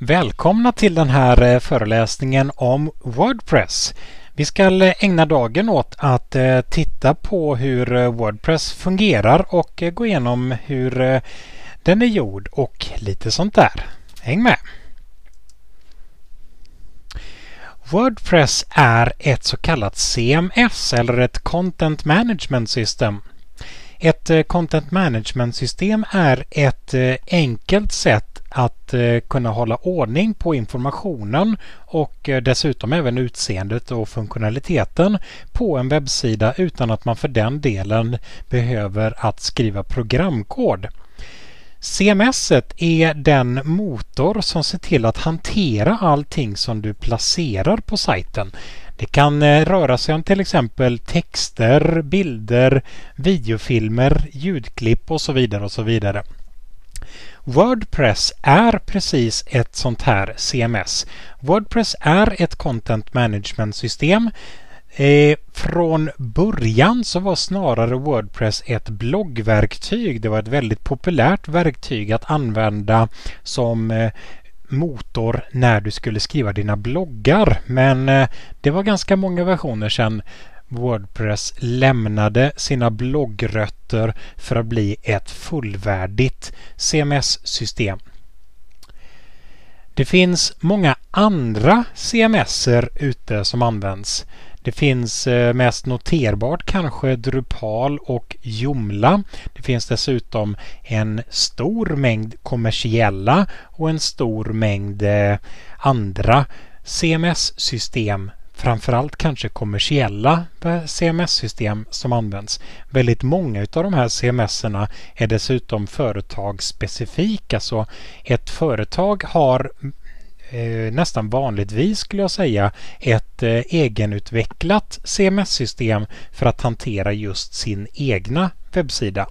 Välkomna till den här eh, föreläsningen om Wordpress. Vi ska eh, ägna dagen åt att eh, titta på hur Wordpress fungerar och gå igenom hur den är gjord och lite sånt där. Häng med! Wordpress är ett så kallat CMS eller ett Content Management System. Ett Content Management System är ett enkelt sätt att eh, kunna hålla ordning på informationen och eh, dessutom även utseendet och funktionaliteten på en webbsida utan att man för den delen behöver att skriva programkod. CMS är den motor som ser till att hantera allting som du placerar på sajten. Det kan eh, röra sig om till exempel texter, bilder, videofilmer, ljudklipp och så vidare och så vidare. Wordpress är precis ett sånt här CMS. Wordpress är ett content management system. Eh, från början så var snarare Wordpress ett bloggverktyg. Det var ett väldigt populärt verktyg att använda som eh, motor när du skulle skriva dina bloggar. Men eh, det var ganska många versioner sedan Wordpress lämnade sina bloggrötter för att bli ett fullvärdigt CMS-system. Det finns många andra CMS-er ute som används. Det finns eh, mest noterbart kanske Drupal och Joomla. Det finns dessutom en stor mängd kommersiella och en stor mängd eh, andra CMS-system framförallt kanske kommersiella eh, CMS-system som används. Väldigt många av de här CMS-erna är dessutom företagsspecifika. Så ett företag har eh, nästan vanligtvis skulle jag säga ett eh, egenutvecklat CMS-system för att hantera just sin egna webbsida.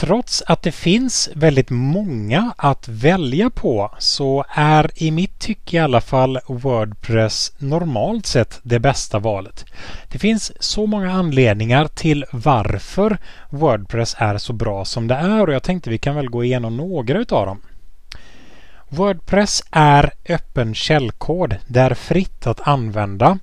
Trots att det finns väldigt många att välja på så är i mitt tycke i alla fall Wordpress normalt sett det bästa valet. Det finns så många anledningar till varför Wordpress är så bra som det är och jag tänkte vi kan väl gå igenom några utav dem. Wordpress är öppen källkod. Det är fritt att använda.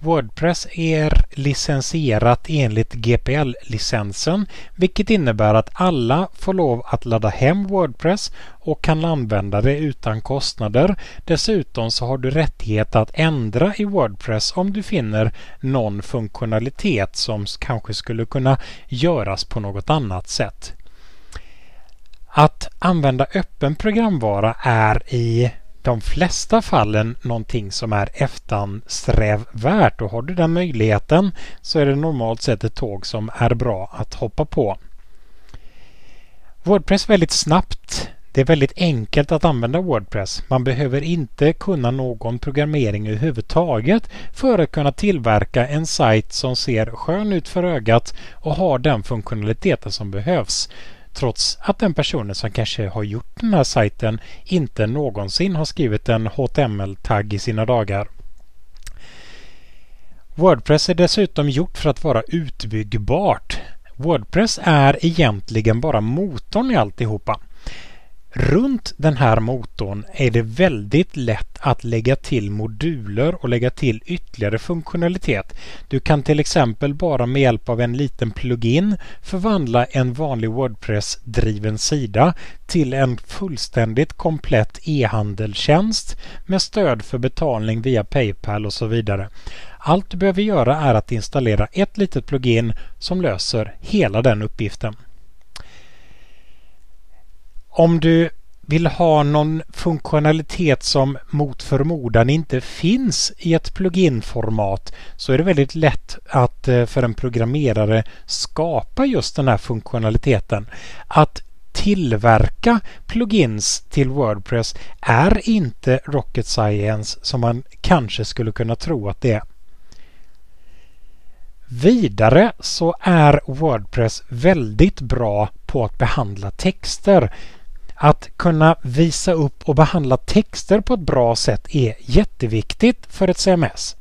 Wordpress är licensierat enligt GPL-licensen vilket innebär att alla får lov att ladda hem Wordpress och kan använda det utan kostnader. Dessutom så har du rättighet att ändra i Wordpress om du finner någon funktionalitet som kanske skulle kunna göras på något annat sätt. Att använda öppen programvara är i de flesta fallen någonting som är eftersträvvärt och har du den möjligheten så är det normalt sett ett tåg som är bra att hoppa på. Wordpress är väldigt snabbt. Det är väldigt enkelt att använda Wordpress. Man behöver inte kunna någon programmering överhuvudtaget för att kunna tillverka en sajt som ser skön ut för ögat och har den funktionaliteten som behövs. Trots att den personen som kanske har gjort den här sajten inte någonsin har skrivit en HTML-tagg i sina dagar. Wordpress är dessutom gjort för att vara utbyggbart. Wordpress är egentligen bara motorn i alltihopa. Runt den här motorn är det väldigt lätt att lägga till moduler och lägga till ytterligare funktionalitet. Du kan till exempel bara med hjälp av en liten plugin förvandla en vanlig Wordpress-driven sida till en fullständigt komplett e-handelstjänst med stöd för betalning via Paypal och så vidare. Allt du behöver göra är att installera ett litet plugin som löser hela den uppgiften. Om du vill ha någon funktionalitet som mot förmodan inte finns i ett pluginformat så är det väldigt lätt att eh, för en programmerare skapa just den här funktionaliteten. Att tillverka plugins till Wordpress är inte rocket science som man kanske skulle kunna tro att det är. Vidare så är Wordpress väldigt bra på att behandla texter. Att kunna visa upp och behandla texter på ett bra sätt är jätteviktigt för ett CMS.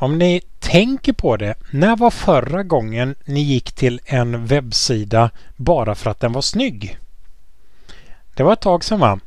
Om ni tänker på det, när var förra gången ni gick till en webbsida bara för att den var snygg? Det var ett tag sedan va?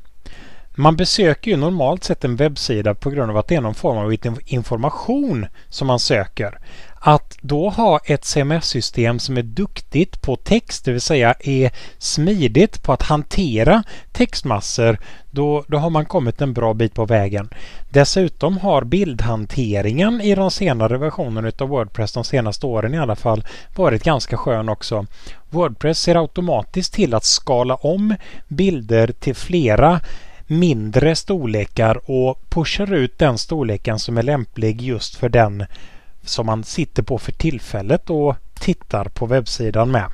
Man besöker ju normalt sett en webbsida på grund av att det är någon form av information som man söker. Att då ha ett CMS-system som är duktigt på text, det vill säga är smidigt på att hantera textmassor, då, då har man kommit en bra bit på vägen. Dessutom har bildhanteringen i de senare versionerna av Wordpress de senaste åren i alla fall varit ganska skön också. Wordpress ser automatiskt till att skala om bilder till flera mindre storlekar och pushar ut den storleken som är lämplig just för den som man sitter på för tillfället och tittar på webbsidan med.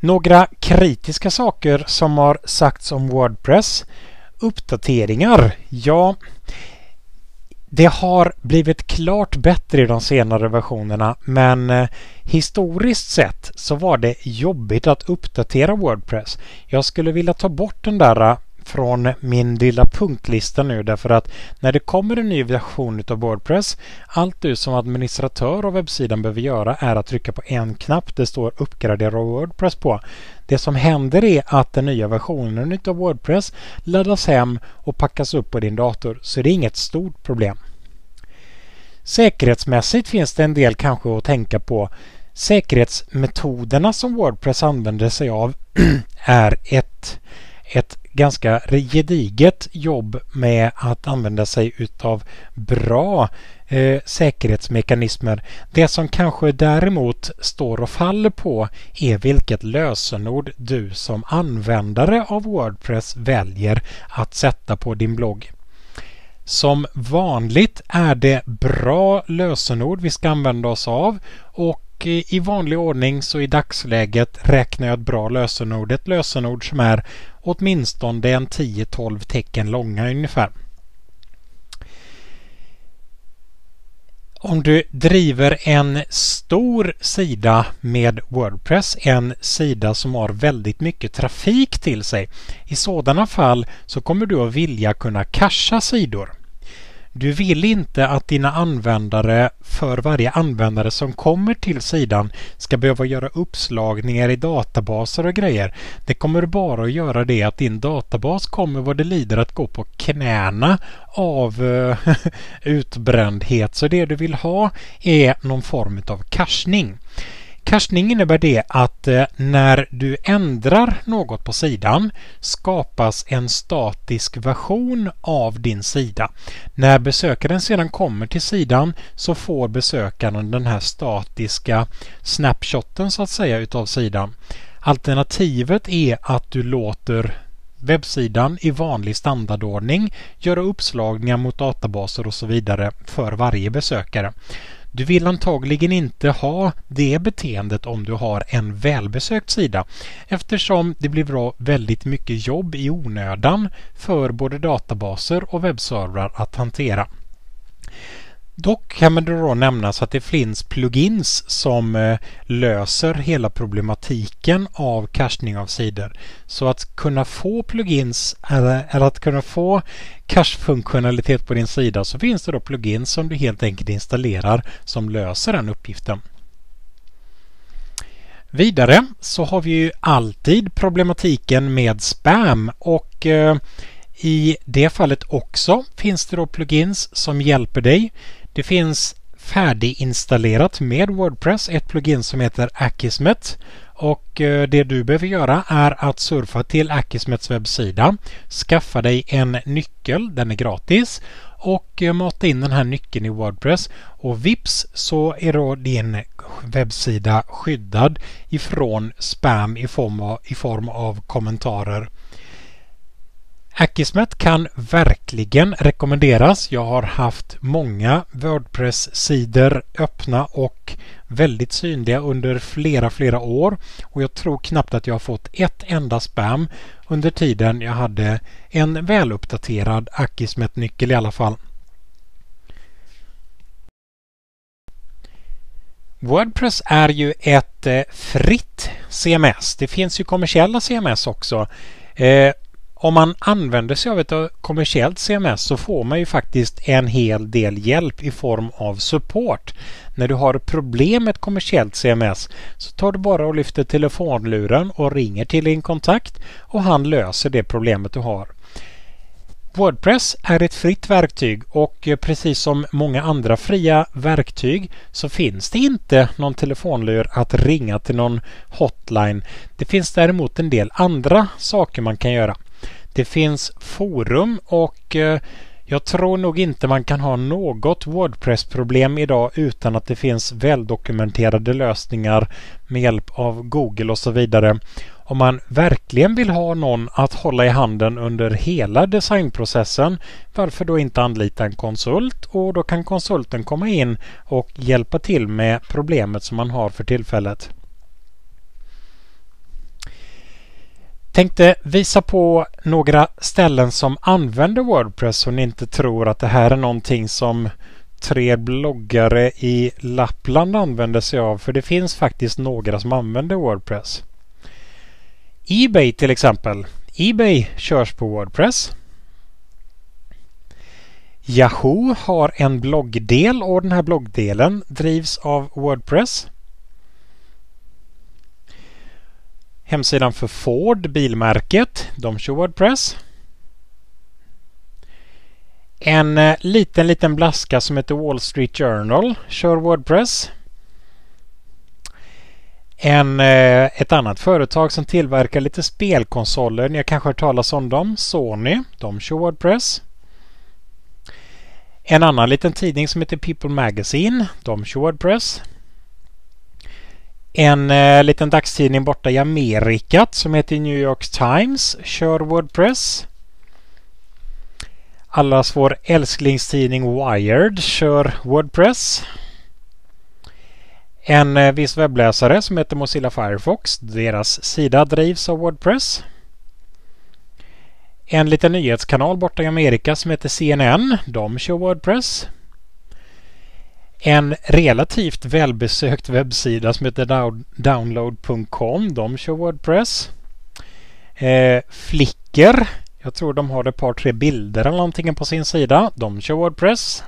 Några kritiska saker som har sagts om Wordpress. Uppdateringar. Ja, det har blivit klart bättre i de senare versionerna men eh, historiskt sett så var det jobbigt att uppdatera Wordpress. Jag skulle vilja ta bort den där eh, från min lilla punktlista nu därför att när det kommer en ny version av Wordpress allt du som administratör av webbsidan behöver göra är att trycka på en knapp det står uppgradera Wordpress på. Det som händer är att den nya versionen av Wordpress laddas hem och packas upp på din dator så det är inget stort problem. Säkerhetsmässigt finns det en del kanske att tänka på. Säkerhetsmetoderna som Wordpress använder sig av är ett, ett ganska gediget jobb med att använda sig utav bra eh, säkerhetsmekanismer. Det som kanske däremot står och faller på är vilket lösenord du som användare av Wordpress väljer att sätta på din blogg. Som vanligt är det bra lösenord vi ska använda oss av och i vanlig ordning så i dagsläget räknar jag ett bra lösenord. Ett lösenord som är åtminstone en 10-12 tecken långa ungefär. Om du driver en stor sida med Wordpress, en sida som har väldigt mycket trafik till sig. I sådana fall så kommer du att vilja kunna casha sidor. Du vill inte att dina användare för varje användare som kommer till sidan ska behöva göra uppslagningar i databaser och grejer. Det kommer bara att göra det att din databas kommer vad det lider att gå på knäna av eh, utbrändhet. Så det du vill ha är någon form av cachning. Cachning innebär det att eh, när du ändrar något på sidan skapas en statisk version av din sida. När besökaren sedan kommer till sidan så får besökaren den här statiska snapshoten så att säga utav sidan. Alternativet är att du låter webbsidan i vanlig standardordning göra uppslagningar mot databaser och så vidare för varje besökare. Du vill antagligen inte ha det beteendet om du har en välbesökt sida eftersom det blir väldigt mycket jobb i onödan för både databaser och webbservrar att hantera. Dock kan man då nämnas att det finns plugins som eh, löser hela problematiken av cachning av sidor. Så att kunna få plugins eller att kunna få cache-funktionalitet på din sida så finns det då plugins som du helt enkelt installerar som löser den uppgiften. Vidare så har vi ju alltid problematiken med spam och eh, i det fallet också finns det då plugins som hjälper dig. Det finns färdiginstallerat med Wordpress ett plugin som heter Akismet. Och eh, det du behöver göra är att surfa till Akismets webbsida, skaffa dig en nyckel, den är gratis och eh, mata in den här nyckeln i Wordpress. Och vips så är då din webbsida skyddad ifrån spam i form av, i form av kommentarer. Akismet kan verkligen rekommenderas. Jag har haft många Wordpress-sidor öppna och väldigt synliga under flera, flera år och jag tror knappt att jag har fått ett enda spam under tiden jag hade en väluppdaterad Akismet-nyckel i alla fall. Wordpress är ju ett eh, fritt CMS. Det finns ju kommersiella CMS också. Eh, om man använder sig av ett kommersiellt CMS så får man ju faktiskt en hel del hjälp i form av support. När du har problem med ett kommersiellt CMS så tar du bara och lyfter telefonluren och ringer till din kontakt och han löser det problemet du har. Wordpress är ett fritt verktyg och eh, precis som många andra fria verktyg så finns det inte någon telefonlur att ringa till någon hotline. Det finns däremot en del andra saker man kan göra. Det finns forum och eh, jag tror nog inte man kan ha något Wordpress-problem idag utan att det finns väldokumenterade lösningar med hjälp av Google och så vidare. Om man verkligen vill ha någon att hålla i handen under hela designprocessen, varför då inte anlita en konsult? Och då kan konsulten komma in och hjälpa till med problemet som man har för tillfället. Tänkte visa på några ställen som använder Wordpress så ni inte tror att det här är någonting som tre bloggare i Lappland använder sig av. För det finns faktiskt några som använder Wordpress. Ebay till exempel. Ebay körs på Wordpress. Yahoo har en bloggdel och den här bloggdelen drivs av Wordpress. Hemsidan för Ford, bilmärket, de kör Wordpress. En eh, liten, liten blaska som heter Wall Street Journal kör Wordpress. En, eh, ett annat företag som tillverkar lite spelkonsoler. Ni har kanske hört talas om dem. Sony. De kör Wordpress. En annan liten tidning som heter People Magazine. De kör Wordpress. En eh, liten dagstidning borta i Amerikat som heter New York Times kör Wordpress. Allas vår älsklingstidning Wired kör Wordpress. En eh, viss webbläsare som heter Mozilla Firefox. Deras sida drivs av Wordpress. En liten nyhetskanal borta i Amerika som heter CNN. De kör Wordpress. En relativt välbesökt webbsida som heter download.com. De kör Wordpress. Eh, Flickr. Jag tror de har ett par tre bilder eller någonting på sin sida. De kör Wordpress.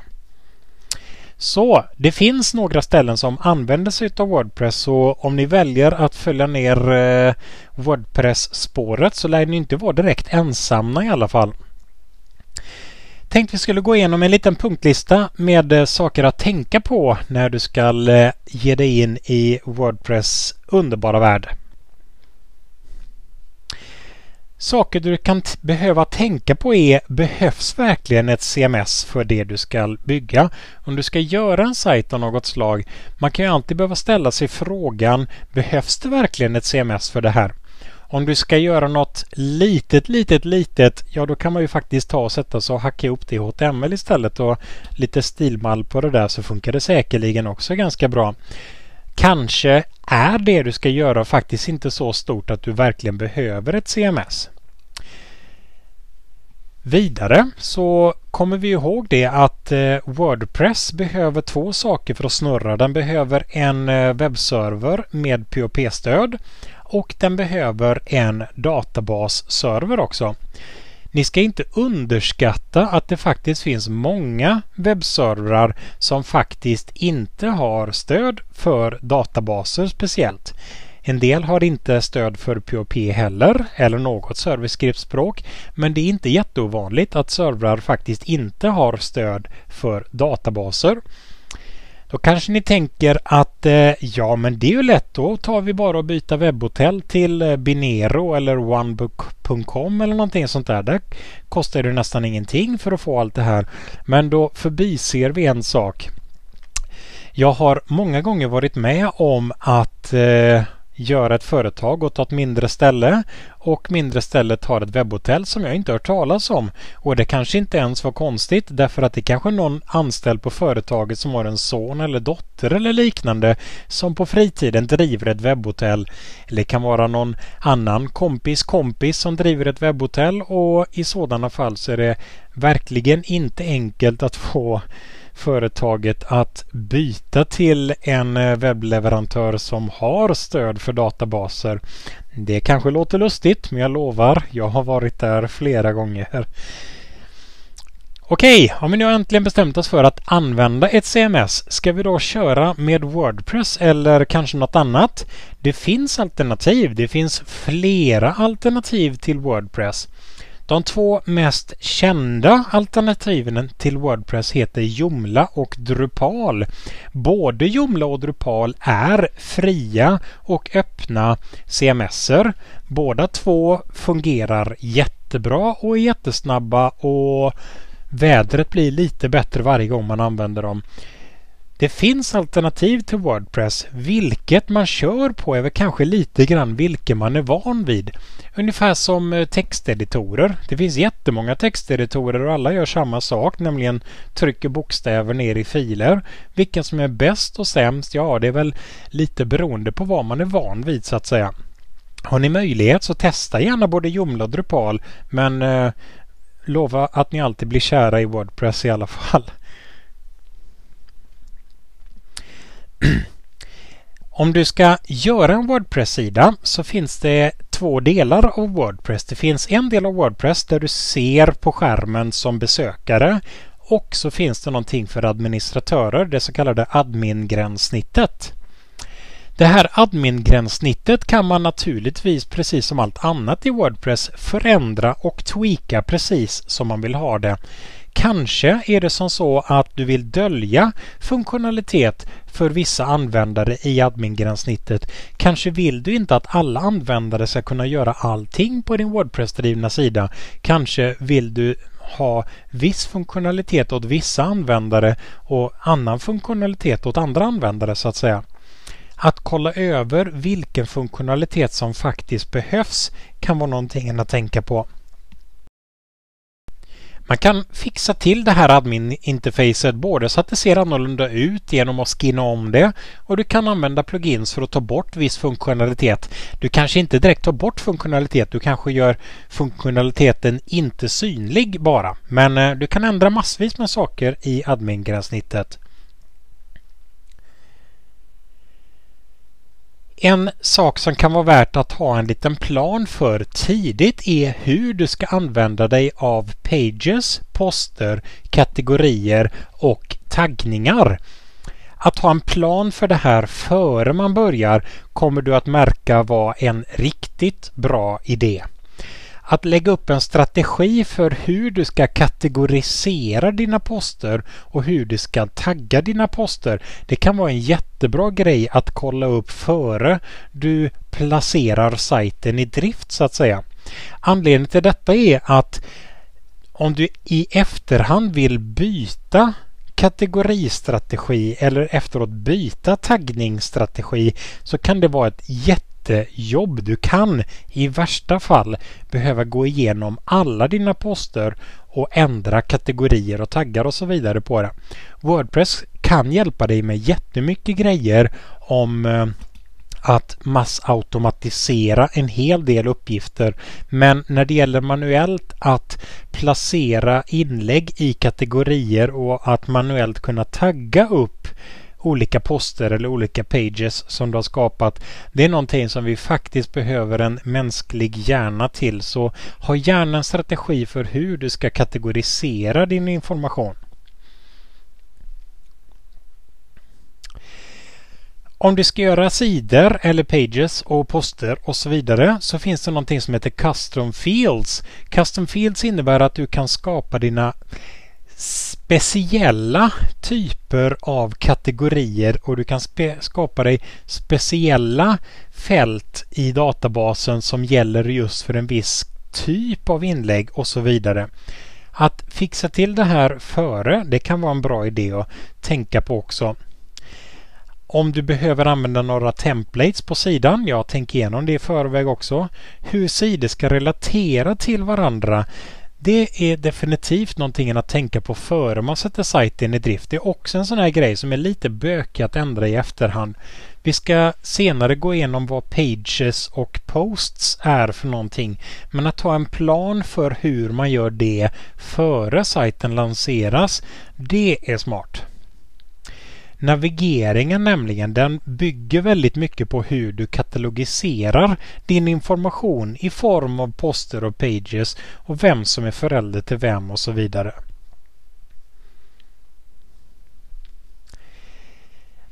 Så det finns några ställen som använder sig av Wordpress så om ni väljer att följa ner eh, Wordpress-spåret så lär ni inte vara direkt ensamma i alla fall. Tänkte vi skulle gå igenom en liten punktlista med eh, saker att tänka på när du ska eh, ge dig in i Wordpress underbara värld. Saker du kan behöva tänka på är behövs verkligen ett CMS för det du ska bygga? Om du ska göra en sajt av något slag, man kan ju alltid behöva ställa sig frågan behövs det verkligen ett CMS för det här? Om du ska göra något litet, litet, litet, ja då kan man ju faktiskt ta och sätta sig och hacka ihop det i HTML istället och lite stilmall på det där så funkar det säkerligen också ganska bra. Kanske är det du ska göra faktiskt inte så stort att du verkligen behöver ett CMS. Vidare så kommer vi ihåg det att eh, Wordpress behöver två saker för att snurra. Den behöver en eh, webbserver med POP-stöd och den behöver en databasserver också. Ni ska inte underskatta att det faktiskt finns många webbservrar som faktiskt inte har stöd för databaser speciellt. En del har inte stöd för POP heller eller något serviceskriptspråk men det är inte jätteovanligt att servrar faktiskt inte har stöd för databaser. Då kanske ni tänker att eh, ja men det är ju lätt då tar vi bara och byta webbhotell till eh, Binero eller onebook.com eller någonting sånt där. Där kostar det nästan ingenting för att få allt det här. Men då förbiser vi en sak. Jag har många gånger varit med om att eh, göra ett företag åt ett mindre ställe och mindre stället har ett webbhotell som jag inte hört talas om. Och det kanske inte ens var konstigt därför att det kanske är någon anställd på företaget som har en son eller dotter eller liknande som på fritiden driver ett webbhotell. Eller det kan vara någon annan kompis kompis som driver ett webbhotell och i sådana fall så är det verkligen inte enkelt att få företaget att byta till en eh, webbleverantör som har stöd för databaser. Det kanske låter lustigt men jag lovar, jag har varit där flera gånger. Okej, om vi nu äntligen bestämt oss för att använda ett CMS, ska vi då köra med Wordpress eller kanske något annat? Det finns alternativ. Det finns flera alternativ till Wordpress. De två mest kända alternativen till Wordpress heter Joomla och Drupal. Både Joomla och Drupal är fria och öppna CMSer. Båda två fungerar jättebra och är jättesnabba och vädret blir lite bättre varje gång man använder dem. Det finns alternativ till Wordpress. Vilket man kör på är väl kanske lite grann vilken man är van vid. Ungefär som eh, texteditorer. Det finns jättemånga texteditorer och alla gör samma sak, nämligen trycker bokstäver ner i filer. Vilken som är bäst och sämst, ja det är väl lite beroende på vad man är van vid så att säga. Har ni möjlighet så testa gärna både Joomla och Drupal men eh, lova att ni alltid blir kära i Wordpress i alla fall. Om du ska göra en Wordpress-sida så finns det två delar av Wordpress. Det finns en del av Wordpress där du ser på skärmen som besökare och så finns det någonting för administratörer, det så kallade admin-gränssnittet. Det här admin-gränssnittet kan man naturligtvis precis som allt annat i Wordpress förändra och tweaka precis som man vill ha det. Kanske är det som så att du vill dölja funktionalitet för vissa användare i admin-gränssnittet. Kanske vill du inte att alla användare ska kunna göra allting på din Wordpress-drivna sida. Kanske vill du ha viss funktionalitet åt vissa användare och annan funktionalitet åt andra användare så att säga. Att kolla över vilken funktionalitet som faktiskt behövs kan vara någonting att tänka på. Man kan fixa till det här admin-interfacet både så att det ser annorlunda ut genom att skinna om det och du kan använda plugins för att ta bort viss funktionalitet. Du kanske inte direkt tar bort funktionalitet, du kanske gör funktionaliteten inte synlig bara. Men eh, du kan ändra massvis med saker i admin-gränssnittet. En sak som kan vara värt att ha en liten plan för tidigt är hur du ska använda dig av pages, poster, kategorier och taggningar. Att ha en plan för det här före man börjar kommer du att märka vara en riktigt bra idé. Att lägga upp en strategi för hur du ska kategorisera dina poster och hur du ska tagga dina poster. Det kan vara en jättebra grej att kolla upp före du placerar sajten i drift så att säga. Anledningen till detta är att om du i efterhand vill byta kategoristrategi eller efteråt byta taggningsstrategi så kan det vara ett jätte jättejobb. Du kan i värsta fall behöva gå igenom alla dina poster och ändra kategorier och taggar och så vidare på det. Wordpress kan hjälpa dig med jättemycket grejer om eh, att massautomatisera en hel del uppgifter. Men när det gäller manuellt att placera inlägg i kategorier och att manuellt kunna tagga upp olika poster eller olika pages som du har skapat. Det är någonting som vi faktiskt behöver en mänsklig hjärna till. Så ha gärna en strategi för hur du ska kategorisera din information. Om du ska göra sidor eller pages och poster och så vidare så finns det någonting som heter Custom Fields. Custom Fields innebär att du kan skapa dina speciella typer av kategorier och du kan skapa dig speciella fält i databasen som gäller just för en viss typ av inlägg och så vidare. Att fixa till det här före, det kan vara en bra idé att tänka på också. Om du behöver använda några templates på sidan, jag tänker igenom det i förväg också. Hur sidor ska relatera till varandra det är definitivt någonting att tänka på före man sätter sajten i drift. Det är också en sån här grej som är lite bökig att ändra i efterhand. Vi ska senare gå igenom vad pages och posts är för någonting. Men att ha en plan för hur man gör det före sajten lanseras, det är smart. Navigeringen nämligen, den bygger väldigt mycket på hur du katalogiserar din information i form av poster och pages och vem som är förälder till vem och så vidare.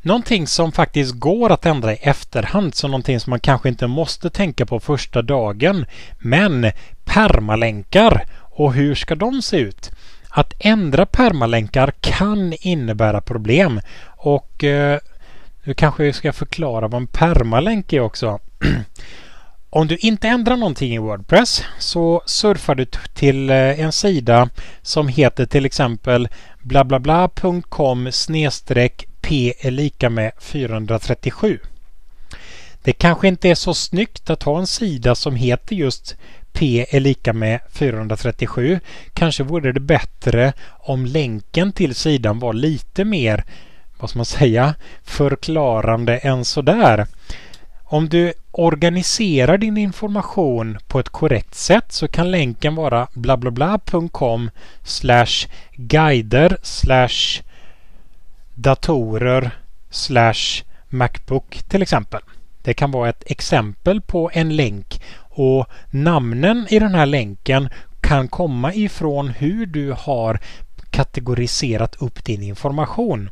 Någonting som faktiskt går att ändra i efterhand, så någonting som man kanske inte måste tänka på första dagen. Men permalänkar och hur ska de se ut? Att ändra permalänkar kan innebära problem och eh, nu kanske jag ska förklara vad en permalänk är också. Om du inte ändrar någonting i Wordpress så surfar du till eh, en sida som heter till exempel blablabla.com snedstreck p är lika med 437. Det kanske inte är så snyggt att ha en sida som heter just P är lika med 437. Kanske vore det bättre om länken till sidan var lite mer, vad ska man säga, förklarande än sådär. Om du organiserar din information på ett korrekt sätt så kan länken vara blablabla.com slash guider slash datorer slash Macbook till exempel. Det kan vara ett exempel på en länk och namnen i den här länken kan komma ifrån hur du har kategoriserat upp din information.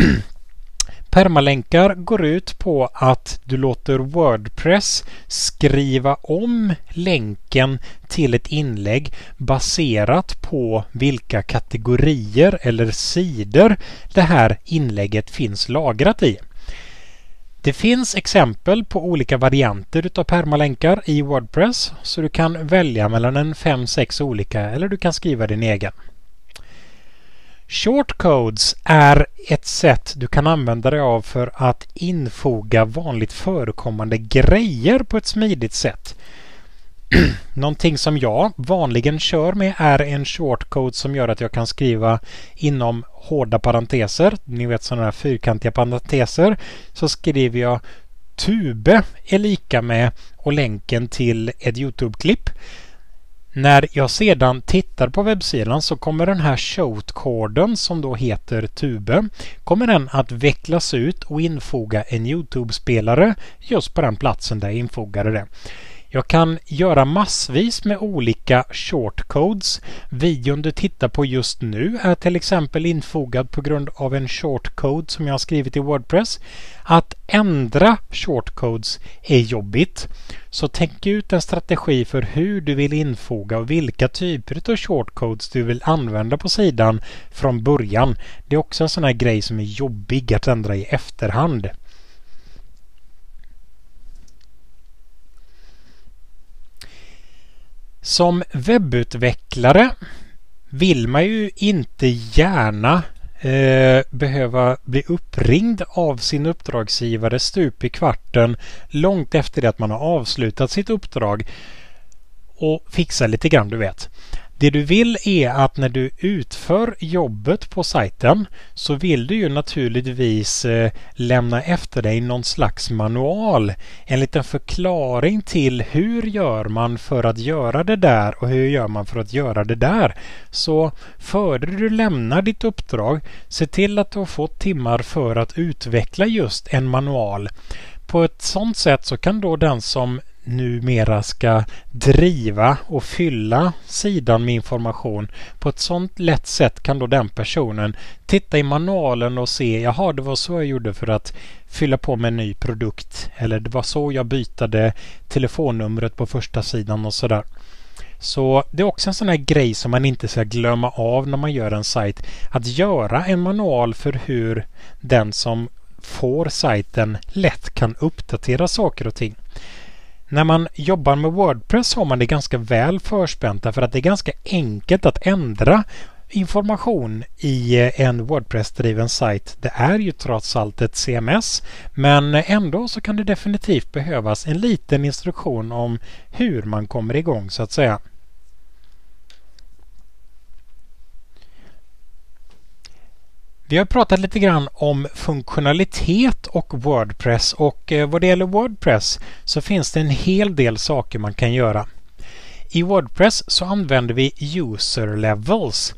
Permalänkar går ut på att du låter Wordpress skriva om länken till ett inlägg baserat på vilka kategorier eller sidor det här inlägget finns lagrat i. Det finns exempel på olika varianter utav permalänkar i Wordpress så du kan välja mellan en 5-6 olika eller du kan skriva din egen. Shortcodes är ett sätt du kan använda dig av för att infoga vanligt förekommande grejer på ett smidigt sätt. Någonting som jag vanligen kör med är en shortcode som gör att jag kan skriva inom hårda parenteser, ni vet sådana här fyrkantiga parenteser, så skriver jag tube är lika med och länken till ett Youtube-klipp. När jag sedan tittar på webbsidan så kommer den här shortkoden som då heter Tube kommer den att vecklas ut och infoga en Youtube-spelare just på den platsen där jag infogade det. Jag kan göra massvis med olika shortcodes. Videon du tittar på just nu är till exempel infogad på grund av en shortcode som jag har skrivit i Wordpress. Att ändra shortcodes är jobbigt. Så tänk ut en strategi för hur du vill infoga och vilka typer av shortcodes du vill använda på sidan från början. Det är också en sån här grej som är jobbig att ändra i efterhand. Som webbutvecklare vill man ju inte gärna eh, behöva bli uppringd av sin uppdragsgivare stup i kvarten långt efter det att man har avslutat sitt uppdrag och fixa lite grann du vet. Det du vill är att när du utför jobbet på sajten så vill du ju naturligtvis eh, lämna efter dig någon slags manual. En liten förklaring till hur gör man för att göra det där och hur gör man för att göra det där. Så före du lämnar ditt uppdrag, se till att du har fått timmar för att utveckla just en manual. På ett sådant sätt så kan då den som numera ska driva och fylla sidan med information. På ett sådant lätt sätt kan då den personen titta i manualen och se jaha det var så jag gjorde för att fylla på med en ny produkt. Eller det var så jag bytade telefonnumret på första sidan och sådär. Så det är också en sån här grej som man inte ska glömma av när man gör en sajt. Att göra en manual för hur den som får sajten lätt kan uppdatera saker och ting. När man jobbar med Wordpress har man det ganska väl förspänt därför att det är ganska enkelt att ändra information i eh, en Wordpress-driven sajt. Det är ju trots allt ett CMS men ändå så kan det definitivt behövas en liten instruktion om hur man kommer igång så att säga. Vi har pratat lite grann om funktionalitet och Wordpress och eh, vad det gäller Wordpress så finns det en hel del saker man kan göra. I Wordpress så använder vi user levels.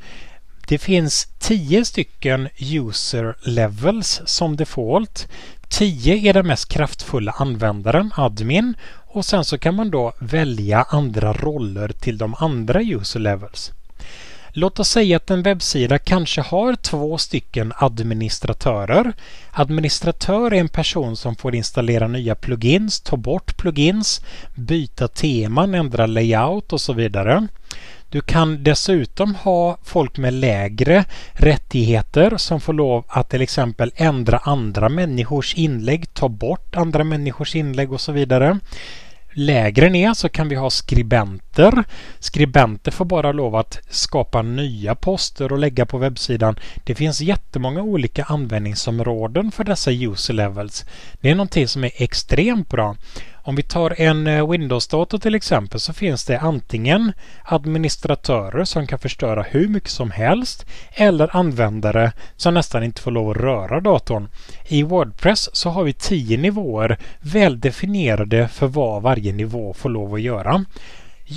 Det finns 10 stycken user levels som default. 10 är den mest kraftfulla användaren, admin, och sen så kan man då välja andra roller till de andra user levels. Låt oss säga att en webbsida kanske har två stycken administratörer. Administratör är en person som får installera nya plugins, ta bort plugins, byta teman, ändra layout och så vidare. Du kan dessutom ha folk med lägre rättigheter som får lov att till exempel ändra andra människors inlägg, ta bort andra människors inlägg och så vidare. Lägre ner så kan vi ha skribenter. Skribenter får bara lov att skapa nya poster och lägga på webbsidan. Det finns jättemånga olika användningsområden för dessa user levels. Det är någonting som är extremt bra. Om vi tar en eh, Windows-dator till exempel så finns det antingen administratörer som kan förstöra hur mycket som helst eller användare som nästan inte får lov att röra datorn. I Wordpress så har vi tio nivåer väl definierade för vad varje nivå får lov att göra.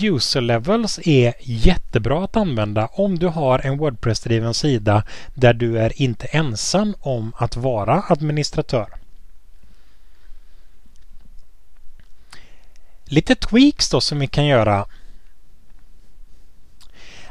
User levels är jättebra att använda om du har en Wordpress-driven sida där du är inte ensam om att vara administratör. Lite tweaks då som vi kan göra.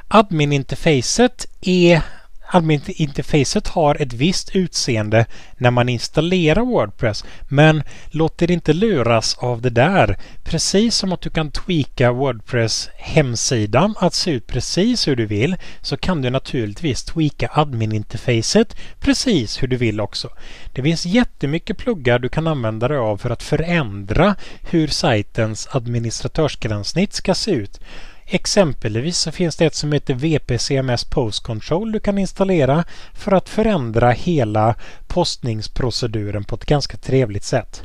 Admin-interfacet är Admin-interfacet har ett visst utseende när man installerar Wordpress men låt er inte luras av det där. Precis som att du kan tweaka Wordpress hemsidan att se ut precis hur du vill så kan du naturligtvis tweaka admin-interfacet precis hur du vill också. Det finns jättemycket pluggar du kan använda dig av för att förändra hur sajtens administratörsgränssnitt ska se ut. Exempelvis så finns det ett som heter VPCMS Post Control du kan installera för att förändra hela postningsproceduren på ett ganska trevligt sätt.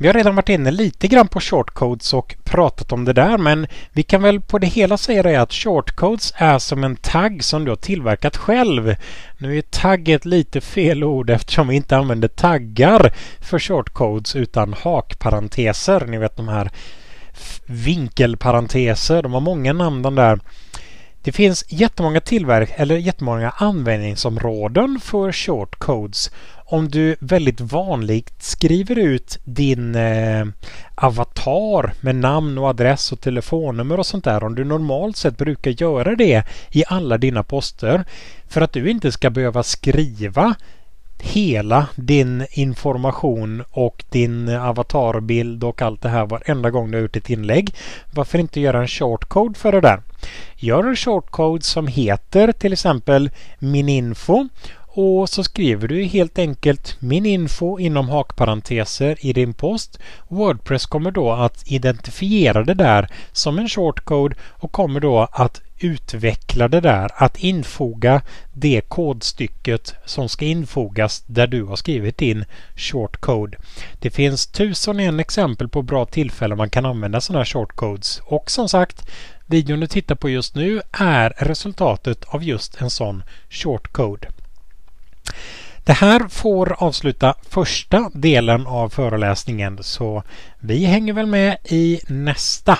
Vi har redan varit inne lite grann på shortcodes och pratat om det där men vi kan väl på det hela säga det att shortcodes är som en tagg som du har tillverkat själv. Nu är tagg ett lite fel ord eftersom vi inte använder taggar för shortcodes utan hakparenteser. Ni vet de här vinkelparenteser. De har många namn de där. Det finns jättemånga tillverk eller jättemånga användningsområden för shortcodes om du väldigt vanligt skriver ut din eh, avatar med namn och adress och telefonnummer och sånt där. Om du normalt sett brukar göra det i alla dina poster för att du inte ska behöva skriva hela din information och din avatarbild och allt det här varenda gång du har gjort ett inlägg. Varför inte göra en shortcode för det där? Gör en shortcode som heter till exempel min info och så skriver du helt enkelt min info inom hakparenteser i din post. Wordpress kommer då att identifiera det där som en shortcode och kommer då att utveckla det där att infoga det kodstycket som ska infogas där du har skrivit din shortcode. Det finns tusen och en exempel på bra tillfällen man kan använda sådana här shortcodes och som sagt videon du tittar på just nu är resultatet av just en sån shortcode. Det här får avsluta första delen av föreläsningen så vi hänger väl med i nästa.